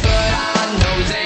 but I know that.